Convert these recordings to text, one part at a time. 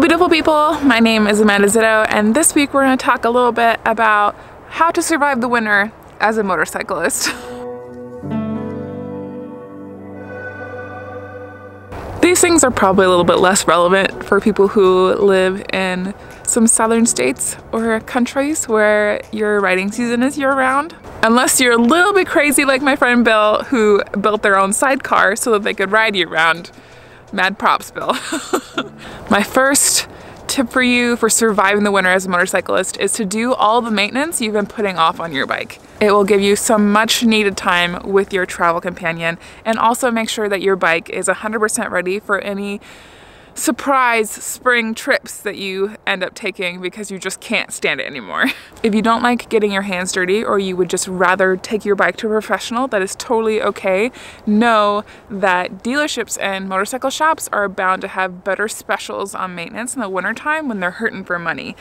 Beautiful people, my name is Amanda Zito and this week we're going to talk a little bit about how to survive the winter as a motorcyclist. These things are probably a little bit less relevant for people who live in some southern states or countries where your riding season is year round. Unless you're a little bit crazy like my friend Bill who built their own sidecar so that they could ride year round. Mad props, Bill. my first tip for you for surviving the winter as a motorcyclist is to do all the maintenance you've been putting off on your bike. It will give you some much needed time with your travel companion and also make sure that your bike is 100% ready for any surprise spring trips that you end up taking because you just can't stand it anymore. If you don't like getting your hands dirty or you would just rather take your bike to a professional, that is totally okay. Know that dealerships and motorcycle shops are bound to have better specials on maintenance in the wintertime when they're hurting for money.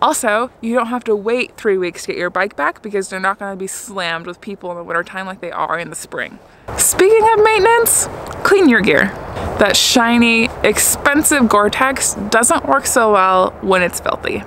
Also, you don't have to wait three weeks to get your bike back because they're not gonna be slammed with people in the wintertime like they are in the spring. Speaking of maintenance, clean your gear. That shiny, expensive Gore-Tex doesn't work so well when it's filthy.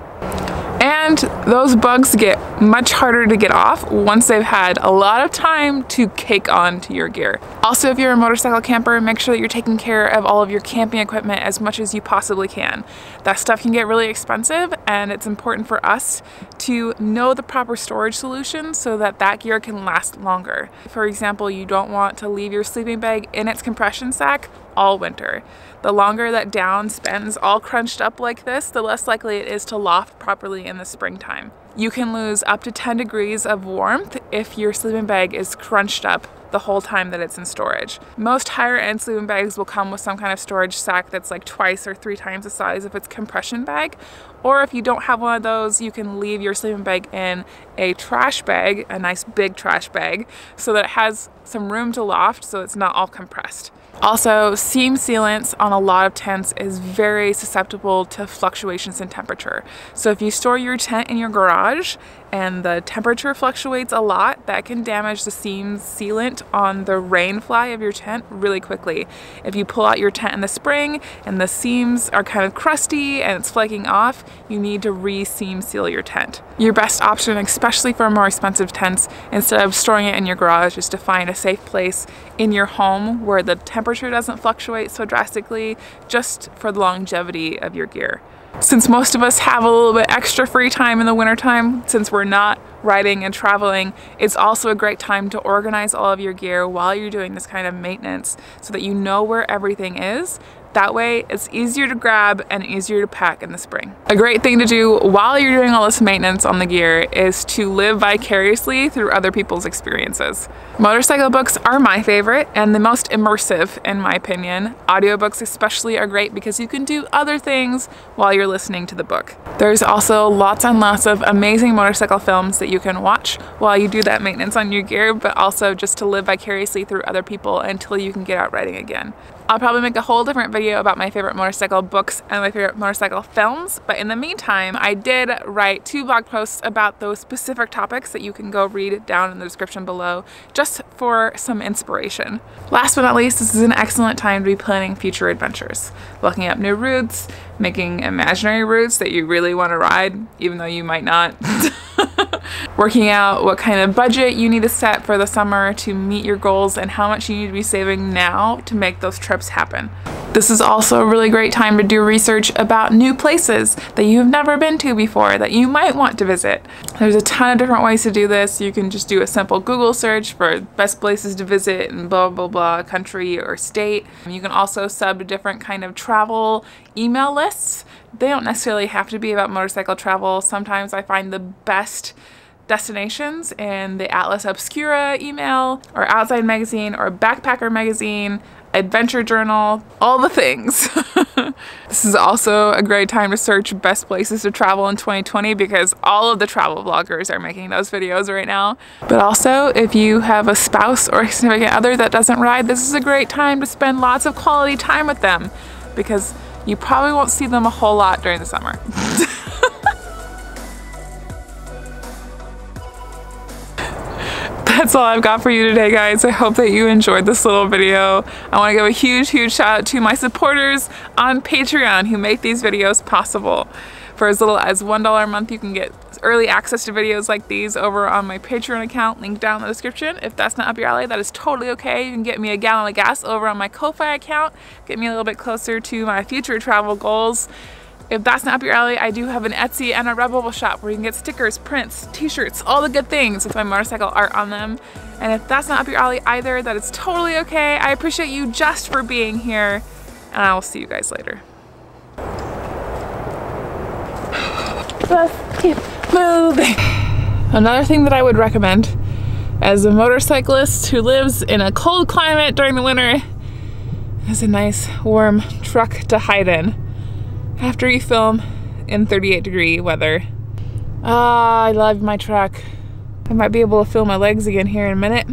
And those bugs get much harder to get off once they've had a lot of time to cake onto your gear. Also, if you're a motorcycle camper, make sure that you're taking care of all of your camping equipment as much as you possibly can. That stuff can get really expensive and it's important for us to know the proper storage solution so that that gear can last longer. For example, you don't want to leave your sleeping bag in its compression sack all winter. The longer that down spends all crunched up like this, the less likely it is to loft properly in the springtime. You can lose up to 10 degrees of warmth if your sleeping bag is crunched up the whole time that it's in storage. Most higher end sleeping bags will come with some kind of storage sack that's like twice or three times the size of its compression bag. Or if you don't have one of those, you can leave your sleeping bag in a trash bag, a nice big trash bag, so that it has some room to loft so it's not all compressed. Also, seam sealants on a lot of tents is very susceptible to fluctuations in temperature. So if you store your tent in your garage and the temperature fluctuates a lot, that can damage the seam sealant on the rain fly of your tent really quickly. If you pull out your tent in the spring and the seams are kind of crusty and it's flaking off, you need to re-seam seal your tent. Your best option, especially for more expensive tents, instead of storing it in your garage, is to find a safe place in your home where the temperature doesn't fluctuate so drastically just for the longevity of your gear. Since most of us have a little bit extra free time in the wintertime, since we're not riding and traveling, it's also a great time to organize all of your gear while you're doing this kind of maintenance so that you know where everything is that way it's easier to grab and easier to pack in the spring. A great thing to do while you're doing all this maintenance on the gear is to live vicariously through other people's experiences. Motorcycle books are my favorite and the most immersive in my opinion. Audiobooks especially are great because you can do other things while you're listening to the book. There's also lots and lots of amazing motorcycle films that you can watch while you do that maintenance on your gear, but also just to live vicariously through other people until you can get out riding again. I'll probably make a whole different video about my favorite motorcycle books and my favorite motorcycle films, but in the meantime, I did write two blog posts about those specific topics that you can go read down in the description below, just for some inspiration. Last but not least, this is an excellent time to be planning future adventures. Looking up new routes, making imaginary routes that you really want to ride, even though you might not. working out what kind of budget you need to set for the summer to meet your goals and how much you need to be saving now to make those trips happen. This is also a really great time to do research about new places that you've never been to before that you might want to visit. There's a ton of different ways to do this. You can just do a simple Google search for best places to visit in blah blah blah country or state. You can also sub to different kind of travel email lists. They don't necessarily have to be about motorcycle travel. Sometimes I find the best destinations in the Atlas Obscura email or Outside Magazine or Backpacker Magazine adventure journal, all the things. this is also a great time to search best places to travel in 2020 because all of the travel bloggers are making those videos right now. But also, if you have a spouse or a significant other that doesn't ride, this is a great time to spend lots of quality time with them because you probably won't see them a whole lot during the summer. all I've got for you today, guys. I hope that you enjoyed this little video. I want to give a huge, huge shout out to my supporters on Patreon who make these videos possible. For as little as $1 a month, you can get early access to videos like these over on my Patreon account, linked down in the description. If that's not up your alley, that is totally okay. You can get me a gallon of gas over on my Ko-Fi account, get me a little bit closer to my future travel goals. If that's not up your alley, I do have an Etsy and a Redbubble shop where you can get stickers, prints, t-shirts, all the good things with my motorcycle art on them. And if that's not up your alley either, that is totally okay. I appreciate you just for being here, and I will see you guys later. Let's keep moving. Another thing that I would recommend as a motorcyclist who lives in a cold climate during the winter is a nice warm truck to hide in after you film in 38 degree weather. Ah, I love my truck. I might be able to feel my legs again here in a minute.